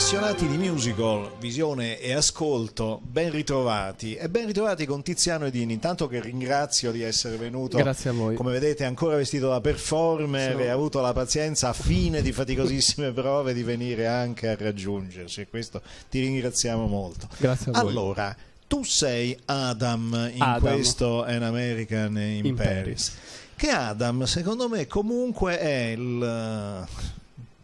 Appassionati di musical, visione e ascolto, ben ritrovati e ben ritrovati con Tiziano Edini. Intanto che ringrazio di essere venuto. Grazie a voi. Come vedete, ancora vestito da performer Sì. e ha avuto la pazienza a fine di faticosissime prove di venire anche a raggiungerci. E questo ti ringraziamo molto. Grazie a voi. Allora, tu sei Adam in Adam. questo An American in, In Paris. Paris. Che Adam, secondo me, comunque è il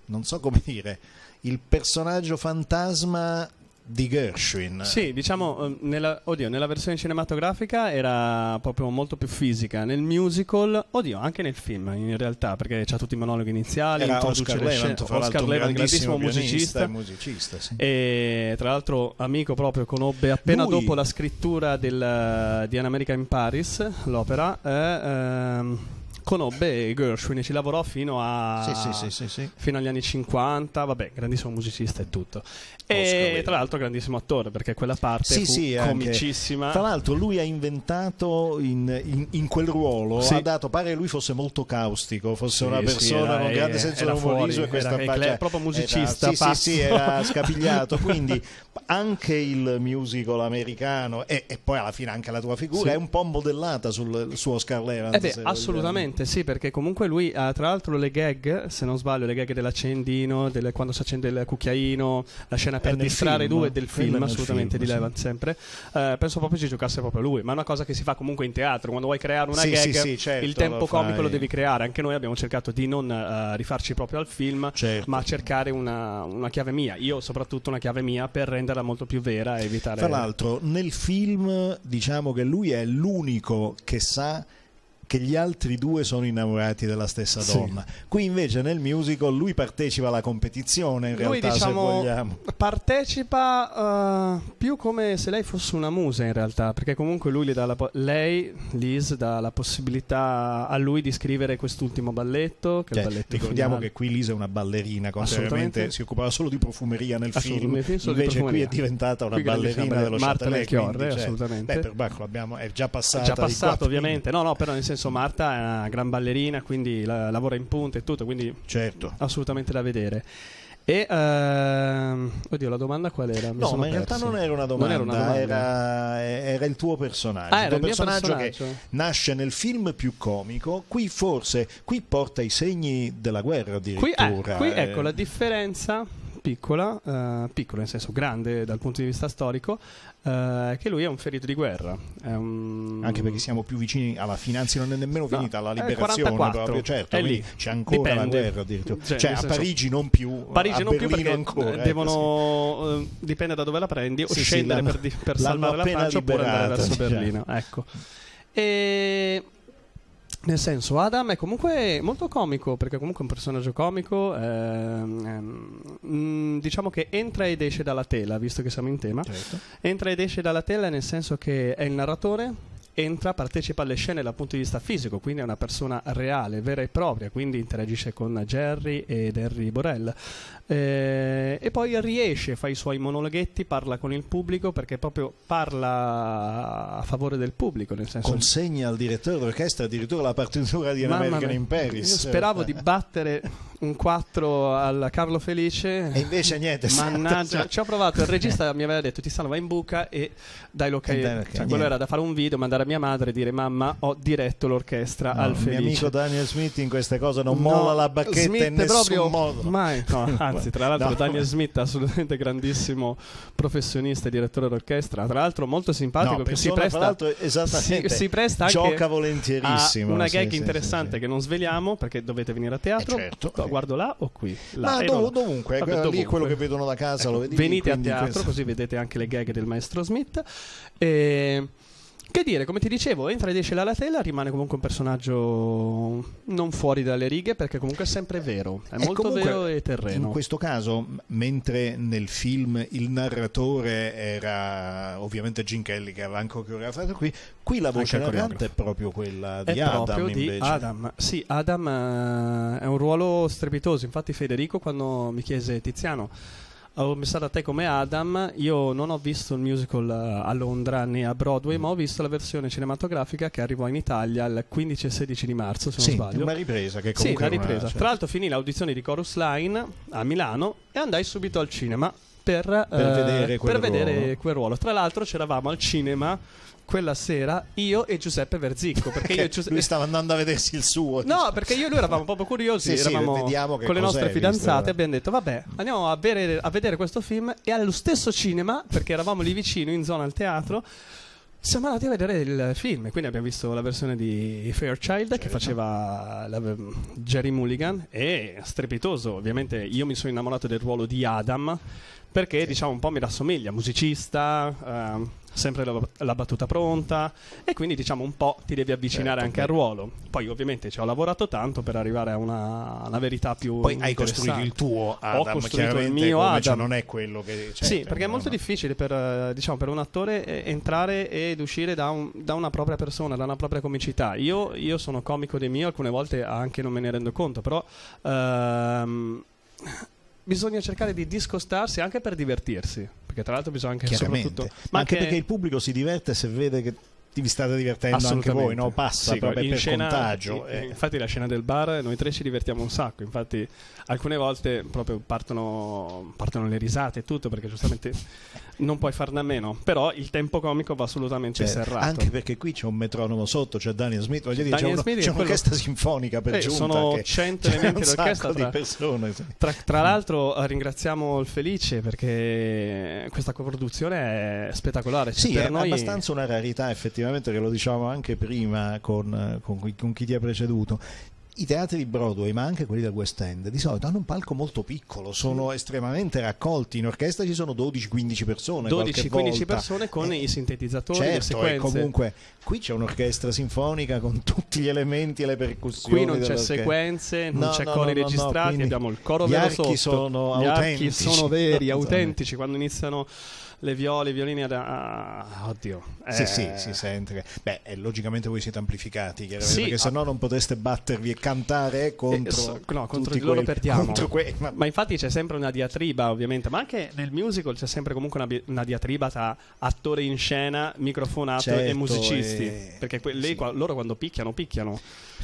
non so come dire, il personaggio fantasma di Gershwin. Sì, diciamo, eh, nella, oddio, nella versione cinematografica era proprio molto più fisica. Nel musical, oddio, anche nel film in realtà, perché c'ha tutti i monologhi iniziali, Era introduce Oscar le scene- Levant, fra Oscar Levant, grandissimo grandissimo pianista e musicista. musicista, sì. E tra l'altro, amico proprio, conobbe appena Lui- dopo la scrittura del, di An America in Paris, l'opera, eh, ehm, conobbe Gershwin e ci lavorò fino a Sì, sì, sì, fino agli anni 50, vabbè, grandissimo musicista e tutto. Oscar E Wilde. tra l'altro grandissimo attore, perché quella parte fu sì, anche- comicissima. Tra l'altro lui ha inventato in, in- in quel ruolo, ha dato, pare che lui fosse molto caustico, fosse una persona era- con grande era- senso dell'umorismo e questa faccia- è proprio musicista, era, sì, sì, era scapigliato, quindi anche il musical americano e, e poi alla fine anche la tua figura è un po' modellata sul suo Oscar Levant. Eh beh, vogliamo. Assolutamente sì, perché comunque lui ha tra l'altro le gag, se non sbaglio, le gag dell'accendino, delle- quando si accende il cucchiaino, la scena per distrarre due del film, assolutamente film, di sì. Sempre. Eh, penso proprio ci giocasse proprio lui, ma è una cosa che si fa comunque in teatro, quando vuoi creare una Sì, gag, sì, certo, il tempo lo comico lo devi creare. Anche noi abbiamo cercato di non eh, rifarci proprio al film, Certo. ma cercare una, una chiave mia. Io soprattutto una chiave mia per renderla molto più vera e evitare Tra l'altro, nel film diciamo che lui è l'unico che sa che gli altri due sono innamorati della stessa Sì. donna. Qui invece nel musical lui partecipa alla competizione, in Lui realtà, se diciamo vogliamo. partecipa eh, più come se lei fosse una musa in realtà, perché comunque lui le dà la po- lei, Liz, dà la possibilità a lui di scrivere quest'ultimo balletto. Che è Cioè, balletto ricordiamo finale. che qui Lisa è una ballerina, contrariamente Assolutamente. si occupava solo di profumeria nel film, Assolutamente, invece qui è diventata una Qui ballerina dello Marta Châtelet, Melchiorre, quindi, cioè, assolutamente. Beh, per Bacco è già passata. già di passato ovviamente, no no però nel senso Marta è una gran ballerina quindi la- lavora in punta e tutto quindi Certo. assolutamente da vedere e ehm, oddio la domanda qual era? Mi No, ma in realtà perso. non era una domanda, era una domanda. Era, era il tuo personaggio. Ah, il tuo mio personaggio che personaggio. nasce nel film più comico, qui forse qui porta i segni della guerra Qui, addirittura. eh, qui eh. ecco la differenza piccola, eh, piccola nel senso grande dal punto di vista storico, eh, è che lui è un ferito di guerra. È un- Anche perché siamo più vicini alla fine, anzi non è nemmeno No, finita la è il liberazione 44, proprio, certo, è lì. c'è ancora Dipende. la guerra addirittura. Cioè, Cioè, a senso- Parigi non più, Parigi a non più Berlino perché ancora. eh, devono eh, dipende da dove la prendi o Sì, sì, scendere l'hanno- per, per salvare la Francia oppure andare liberata, verso diciamo. Berlino ecco e nel senso Adam è comunque molto comico perché comunque è un personaggio comico ehm, ehm, mm, diciamo che entra ed esce dalla tela visto che siamo in tema. Certo. entra ed esce dalla tela nel senso che è il narratore entra, partecipa alle scene dal punto di vista fisico, quindi è una persona reale, vera e propria, quindi interagisce con Jerry ed Harry Borel. Eh, e poi riesce, fa i suoi monologhetti, parla con il pubblico perché proprio parla a favore del pubblico, nel senso Consegna al direttore d'orchestra addirittura la partitura di An American in Paris. Io speravo di battere un 4 al Carlo Felice. E invece niente, è stato- Mannaggia, ci ho provato. Il regista mi aveva detto: Ti stanno, vai in buca e dai l'ok. Cioè, quello era da fare un video, mandare a mia madre e dire: Mamma, ho diretto l'orchestra No, al il Felice. mio amico Daniel Smith in queste cose non No, molla la bacchetta Smith in nessun proprio modo. Mai, no, anzi, tra l'altro, No. Daniel Smith assolutamente grandissimo professionista e direttore d'orchestra. Tra l'altro, molto simpatico. Che si presta, si, si presta anche Gioca volentierissimo. una sì, gag sì, interessante sì, che non sveliamo perché dovete venire a teatro. Eh, certo. Guardo là o qui? Là. Ma Eh, dov- dovunque, Vabbè, quello lì è dovunque. quello che vedono da casa, Ecco, lo vedi venite a teatro così vedete anche le gag del maestro Smith. E, che dire, come ti dicevo, entra ed esce dalla tela, rimane comunque un personaggio non fuori dalle righe perché comunque è sempre vero, è E molto comunque, vero e terreno. In questo caso, mentre nel film il narratore era ovviamente Gene Kelly che aveva anche coreografato qui, qui la voce narrante è proprio quella È di Adam proprio di invece. Adam. Sì, Adam eh, è un ruolo strepitoso. Infatti, Federico, quando mi chiese Tiziano, Ho pensato a te come Adam, io non ho visto il musical eh, a Londra né a Broadway, ma ho visto la versione cinematografica che arrivò in Italia il 15 e 16 di marzo, se non Sì, sbaglio. una ripresa che Sì, comunque è una- ripresa. cioè, Tra l'altro finì l'audizione di Chorus Line a Milano e andai subito al cinema per, eh, vedere quel per vedere ruolo. quel ruolo. Tra l'altro c'eravamo al cinema quella sera io e Giuseppe Verzicco. Perché io e Giuseppe... lui stava andando a vedersi il suo. No, perché io e lui eravamo proprio curiosi, Sì, sì, eravamo vediamo che con le nostre visto- fidanzate, abbiamo detto vabbè, andiamo a, vedere- a vedere questo film e allo stesso cinema, perché eravamo lì vicino in zona al teatro, siamo andati a vedere il film, quindi abbiamo visto la versione di Fairchild che Certo. faceva la- Jerry Mulligan e strepitoso, ovviamente io mi sono innamorato del ruolo di Adam perché diciamo un po' mi rassomiglia, musicista, ehm, sempre la, la battuta pronta e quindi diciamo un po' ti devi avvicinare Certo, anche al ruolo. Poi ovviamente ci ho lavorato tanto per arrivare a una, una verità più Poi hai costruito il tuo Adam, Ho costruito il mio come, cioè, Adam. non è quello che sì, certo, perché è molto no. difficile per, eh, diciamo, per un attore eh, entrare ed uscire da, un- da una propria persona, da una propria comicità. Io, io sono comico di mio, alcune volte anche non me ne rendo conto, però ehm, bisogna cercare di discostarsi anche per divertirsi. Perché tra l'altro bisogna anche Chiaramente. soprattutto... Ma anche perché il pubblico si diverte se vede che vi state divertendo anche voi, no? Passa Sì, proprio per scena- contagio. eh. Infatti la scena del bar noi tre ci divertiamo un sacco, infatti alcune volte proprio partono, partono le risate e tutto perché giustamente non puoi farne a meno, però il tempo comico va assolutamente Cioè, serrato. anche perché qui c'è un metronomo sotto, c'è Daniel Smith, voglio dire, c'è, uno- Smith c'è quello- un'orchestra sinfonica per Eh, giunta sono che 100 c'è elementi d'orchestra sacco di tra- persone. sì. Tra, tra l'altro eh, ringraziamo il Felice perché questa coproduzione è spettacolare. Cioè, Sì, è noi- abbastanza una rarità effettivamente, che lo dicevamo anche prima con, con chi- con chi ti ha preceduto. I teatri di Broadway, ma anche quelli del West End, di solito hanno un palco molto piccolo, sono estremamente raccolti. In orchestra ci sono 12-15 persone. qualche 12-15 volta. persone con Eh, i sintetizzatori, le Certo, sequenze. e comunque qui c'è un'orchestra sinfonica con tutti gli elementi e le percussioni. Qui non c'è sequenze, non No, c'è no, cori no, registrati, abbiamo il coro vero sotto. sono gli autentici. sono veri, autentici. Quando iniziano le viole, i violini, ad- ah, oddio. Sì, eh, sì, si sente. Beh, eh, logicamente voi siete amplificati, chiaramente, Sì, perché se no non poteste battervi e cantare contro, Eh, so- no, contro di loro quelli- perdiamo. contro que- ma- Ma infatti c'è sempre una diatriba, ovviamente, ma anche nel musical c'è sempre comunque una, una diatriba tra attore in scena, microfonato Certo, e musicisti. e- Perché que- lei sì. qua- loro quando picchiano, picchiano.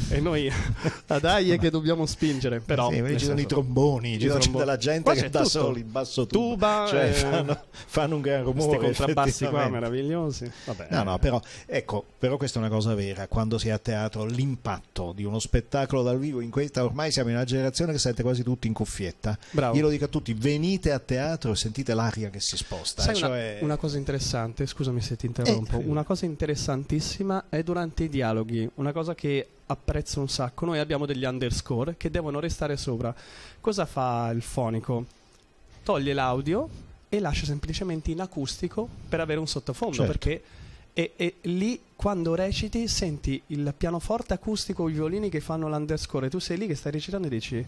E noi, ah, dai, è che dobbiamo spingere. Però, Sì, ci sono i tromboni, ci sono- della gente Qua che da tutto. soli, il basso tuba, Tuba, cioè eh, fanno, fanno un gran Questi rumore. contrabbassi qua meravigliosi. Vabbè. No, no, però, ecco, però questa è una cosa vera, quando si è a teatro l'impatto di uno spettacolo dal vivo in questa, ormai siamo in una generazione che sente quasi tutti in cuffietta. Bravo. Io lo dico a tutti, venite a teatro e sentite l'aria che si sposta. Sai cioè- una, una cosa interessante, scusami se ti interrompo, Eh, una cosa interessantissima è durante i dialoghi, una cosa che apprezzo un sacco, noi abbiamo degli underscore che devono restare sopra. Cosa fa il fonico? Toglie l'audio e lascia semplicemente in acustico per avere un sottofondo, Certo. perché e, e lì quando reciti senti il pianoforte acustico, i violini che fanno l'underscore tu sei lì che stai recitando e dici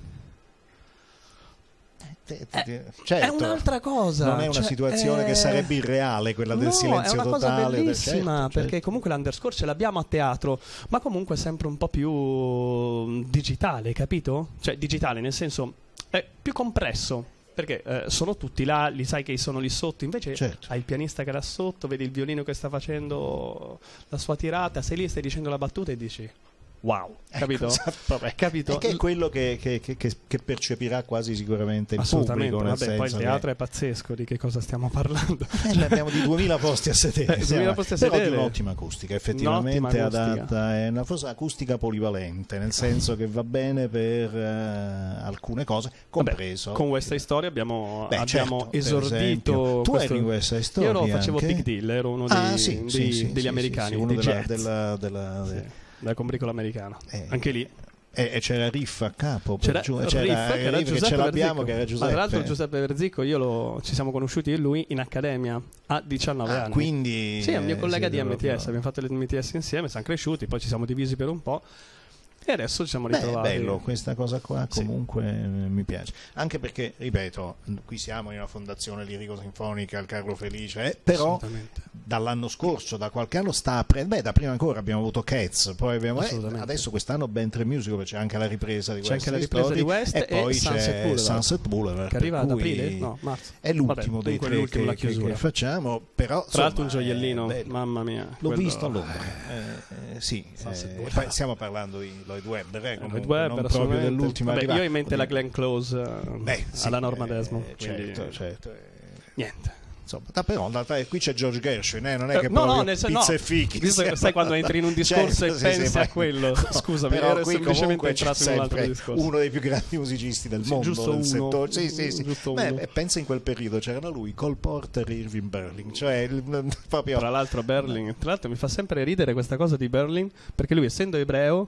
Te- te- te- è certo, un'altra cosa. non è una cioè, situazione è- che sarebbe irreale, quella del no, silenzio è una totale. del- bellissima certo, perché certo. comunque l'underscore ce l'abbiamo a teatro, ma comunque è sempre un po' più digitale, capito? Cioè digitale nel senso è più compresso. Perché eh, sono tutti là, li sai che sono lì sotto, invece Certo. hai il pianista che è là sotto, vedi il violino che sta facendo la sua tirata, sei lì e stai dicendo la battuta e dici wow, capito? Ecco, esatto, vabbè. Capito? E che è quello che, che- che- che- percepirà quasi sicuramente il Assolutamente, pubblico. vabbè, poi il teatro che- è pazzesco, di che cosa stiamo parlando? Eh, ne abbiamo di 2000 posti a sedere. Eh, 2000 siamo- posti a però sedere. di un'ottima acustica, effettivamente Un'ottima acustica. adatta, è una forse acustica polivalente, nel senso che va bene per eh, alcune cose, compreso. Con West Side Story abbiamo, Beh, abbiamo certo, esordito. Tu questo- eri in Side Story Io lo facevo anche? Big Deal, ero uno dei, Ah, sì, dei- sì, sì, degli sì, americani, uno della, Jets. della- della- Dal combricolo americano. Eh. Anche lì E, c'era Riff a capo, c'era, giù- Riff, c'era che era Riff, che Giuseppe ce l'abbiamo, Verzicco. che era Ma Giuseppe. tra l'altro Giuseppe Verzicco, io lo- ci siamo conosciuti io e lui in accademia a 19 Ah, anni. quindi Sì, è un mio eh, collega sì, di MTS, abbiamo fatto le MTS insieme, siamo cresciuti, poi ci siamo divisi per un po'. E adesso ci siamo Beh, ritrovati. è bello, questa cosa qua Sì. comunque eh, mi piace. Anche perché, ripeto, qui siamo in una fondazione lirico-sinfonica, il Carlo Felice, eh, però dall'anno scorso, da qualche anno sta aprendo, beh da prima ancora abbiamo avuto Cats, poi abbiamo, eh, adesso quest'anno ben tre musical, c'è anche la ripresa di C'è West anche la ripresa Story, di West e e poi Sunset c'è Boulevard. Sunset Boulevard, Che arriva ad aprile? No, marzo. È l'ultimo Vabbè, dei tre l'ultimo, che, che- facciamo, però Tra l'altro un gioiellino, mamma mia. L'ho quello- visto a Londra, eh, eh, sì, eh, stiamo parlando di Lloyd Webber, eh, Eh, Lloyd Webber, non proprio dell'ultima Vabbè, arrivata. Io ho in mente la. Glenn Close eh, Beh, sì, alla Norma eh, Desmond. certo, quindi- certo, eh. Niente. Insomma, da- però da- da- qui c'è George Gershwin, eh, non è Eh, che no, proprio no, nel senso- pizza no. e fichi. Visto sai quando entri in un discorso e sì, pensi sì, a quello. Scusami, però ero qui semplicemente entrato in un altro discorso. uno dei più grandi musicisti del Sì, mondo giusto del uno. settore. Sì, sì, sì. Beh, pensa in quel periodo c'erano lui, Cole Porter e Irving Berling, cioè il- proprio Tra l'altro Berlin, tra l'altro mi fa sempre ridere questa cosa di Berlin perché lui essendo ebreo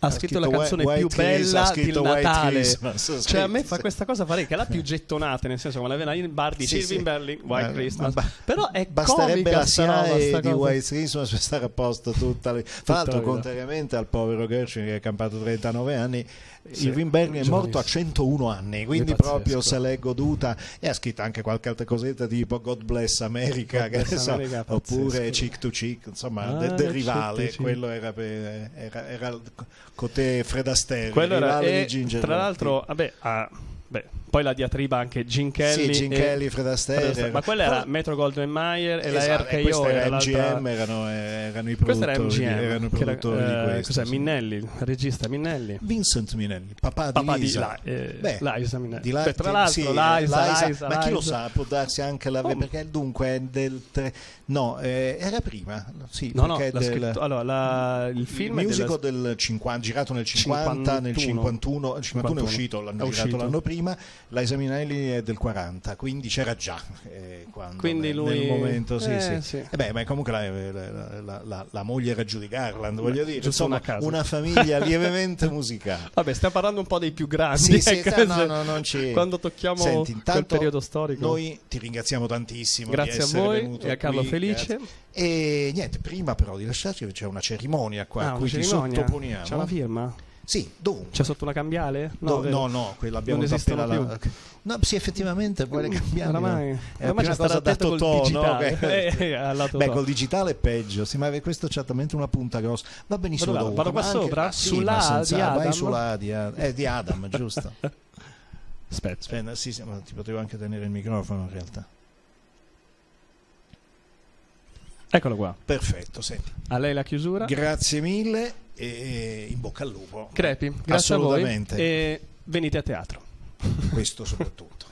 ha, scritto, la White- canzone White più bella di scritto White Natale. Christmas, Cioè a me fa questa cosa fare che è la più gettonata, nel senso come la vena in bar di Sì, Irving sì. Berlin, White Eh, Christmas. ma Però è Basterebbe la SIAE di. White Christmas per stare a posto tutta le... Fra l'altro, la contrariamente al povero Gershwin che ha campato 39 anni, Sì, Irving Berlin è morto a giovanissimo. 101 anni, quindi proprio se l'è goduta e ha scritto anche qualche altra cosetta tipo God Bless America, God che Bless so, America, oppure. Cheek to Cheek, insomma, Ah, de- del to rivale, quello era, per- era, era Cotè Fred Astaire, Quello era, e di Ginger tra l'altro, vabbè, ah, beh, poi la diatriba anche Gene Kelly. sì, e- Kelly, Fred Astaire, Fred Astaire. Ma quella era Metro Goldwyn Mayer e Esatto, la RKO era MGM, erano, eh, erano i Questa era produttori, MGM. erano i che era- produttori di eh, questo. Cos'è? sì. Minnelli, il regista Minnelli. Vincent Minelli, papà di Papà di Lisa. La- eh, Beh, Liza Minnelli. di Beh, tra l'altro, sì, Liza, Liza, Liza, ma chi lo sa, può darsi anche la Oh. perché dunque è del tre- no, eh, era prima, sì, No, no, del- scritto- allora, la- il film il è musical della- del 50, girato nel 50, nel 51, il 51 è 51. uscito, l'hanno girato uscito. l'anno prima, Liza Minnelli è del 40, quindi c'era già eh, quando, Quindi nel, lui- nel momento, sì, eh, sì. sì. Eh beh, ma comunque la, la- la- la- la moglie era Judy Garland, voglio dire, insomma, una famiglia lievemente musicale. Vabbè, stiamo parlando un po' dei più grandi. Sì, sì, ecco, no, no, non ci- Quando tocchiamo Senti, quel periodo storico. Noi ti ringraziamo tantissimo. Grazie a essere voi e a Carlo qui, Felice. grazie. E niente, prima però di lasciarci c'è una cerimonia qua Ah, a una cerimonia? sottoponiamo. C'è una firma? Sì, dovunque. C'è sotto una cambiale? No, vero. no, no, quella abbiamo appena la- No, sì, effettivamente poi le cambiamo. Oramai, È la oramai stare cosa da Totò, no? Eh, eh, Beh, col digitale è peggio. Sì, ma questo è certamente una punta grossa. Va benissimo Vado- dovunque. vado qua anche- sopra? sì, Sulla A senza- di Vai Adam? sulla A di. Eh, di Adam, giusto. Aspetta. Aspetta, sì, sì, ma ti potevo anche tenere il microfono in realtà. Eccolo qua. Perfetto, senti. A lei la chiusura. Grazie mille e in bocca al lupo. Crepi, grazie a voi Assolutamente. e venite a teatro. Questo soprattutto.